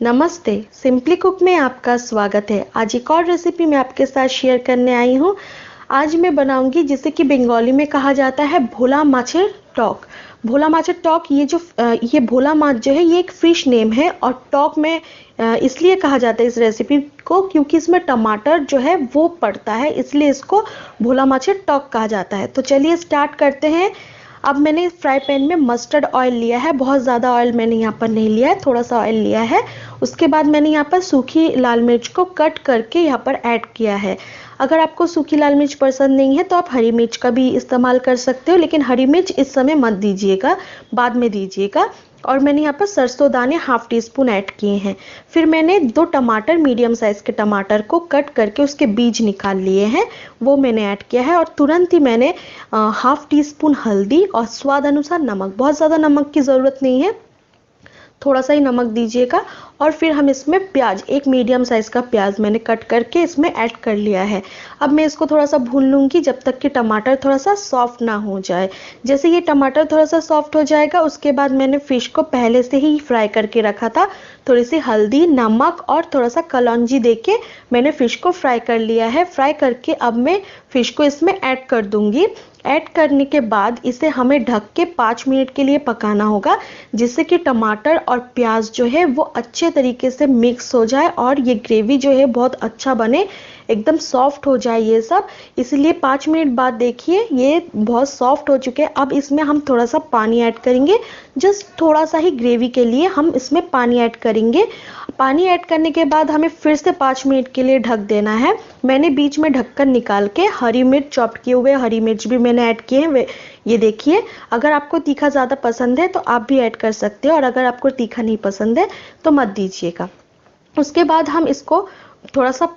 नमस्ते। Simply cook में आपका स्वागत है। आज एक और रेसिपी मैं आपके साथ शेयर करने आई हूँ। आज मैं बनाऊँगी जिसे कि बंगाली में कहा जाता है भोला माछेर टॉक। भोला माछेर टॉक ये जो ये भोला माछ जो है, ये एक फ़िश नेम है और टॉक में इसलिए कहा जाता है इस रेसिपी को क्योंकि इसमें टमाटर जो है, वो पड़ता है। इसलिए इसको भोला माछेर टॉक कहा जाता है। तो चलिए स्टार्ट करते हैं। अब मैंने फ्राई पैन में मस्टर्ड ऑयल लिया है। बहुत ज़्यादा ऑयल मैंने यहाँ पर नहीं लिया है। थोड़ा सा ऑयल लिया है। उसके बाद मैंने यहाँ पर सूखी लाल मिर्च को कट करके यहाँ पर ऐड किया है। अगर आपको सूखी लाल मिर्च पसंद नहीं है तो आप हरी मिर्च का भी इस्तेमाल कर सकते हो, लेकिन हरी मिर्च इस समय मत दीजिएगा, बाद में दीजिएगा। और मैंने यहाँ पर सरसों दाने हाफ़ टी स्पून ऐड किए हैं। फिर मैंने दो टमाटर, मीडियम साइज़ के टमाटर को कट करके उसके बीज निकाल लिए हैं, वो मैंने ऐड किया है। और तुरंत ही मैंने हाफ़ टी स्पून हल्दी और स्वाद अनुसार नमक, बहुत ज़्यादा नमक की ज़रूरत नहीं है। थोड़ा सा ही नमक दीजिएगा और फिर हम इसमें प्याज, एक मीडियम साइज़ का प्याज मैंने कट करके इसमें ऐड कर लिया है। अब मैं इसको थोड़ा सा भून लूँगी जब तक कि टमाटर थोड़ा सा सॉफ्ट ना हो जाए। जैसे ये टमाटर थोड़ा सा सॉफ्ट हो जाएगा, उसके बाद मैंने फ़िश को पहले से ही फ्राई करके रखा था। थोड़ी सी हल्दी, नमक और थोड़ा सा कलौजी दे के मैंने फ़िश को फ्राई कर लिया है। फ्राई करके अब मैं फ़िश को इसमें ऐड कर दूँगी। ऐड करने के बाद इसे हमें ढक के पाँच मिनट के लिए पकाना होगा, जिससे कि टमाटर और प्याज जो है वो अच्छे तरीके से मिक्स हो जाए और ये ग्रेवी जो है बहुत अच्छा बने। एकदम सॉफ्ट हो जाए ये सब। इसलिए पाँच मिनट बाद देखिए, ये बहुत सॉफ्ट हो चुके हैं। अब इसमें हम थोड़ा सा पानी ऐड करेंगे। जस्ट थोड़ा सा ही ग्रेवी के लिए हम इसमें पानी ऐड करेंगे। पानी ऐड करने के बाद हमें फिर से पाँच मिनट के लिए ढक देना है। मैंने बीच में ढक्कन निकाल के हरी मिर्च चॉप किए हुए हरी मिर्च भी मैंने ऐड किए हैं। ये देखिए, अगर आपको तीखा ज़्यादा पसंद है तो आप भी ऐड कर सकते हो और अगर आपको तीखा नहीं पसंद है तो मत दीजिएगा। उसके बाद हम इसको थोड़ा सा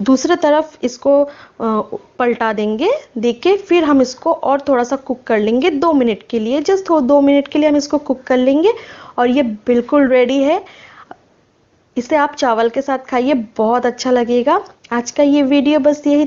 दूसरे तरफ़ इसको पलटा देंगे देख फिर हम इसको और थोड़ा सा कुक कर लेंगे दो मिनट के लिए, जस्ट दो मिनट के लिए हम इसको कुक कर लेंगे और ये बिल्कुल रेडी है। इसे आप चावल के साथ खाइए, बहुत अच्छा लगेगा। आज का ये वीडियो बस यही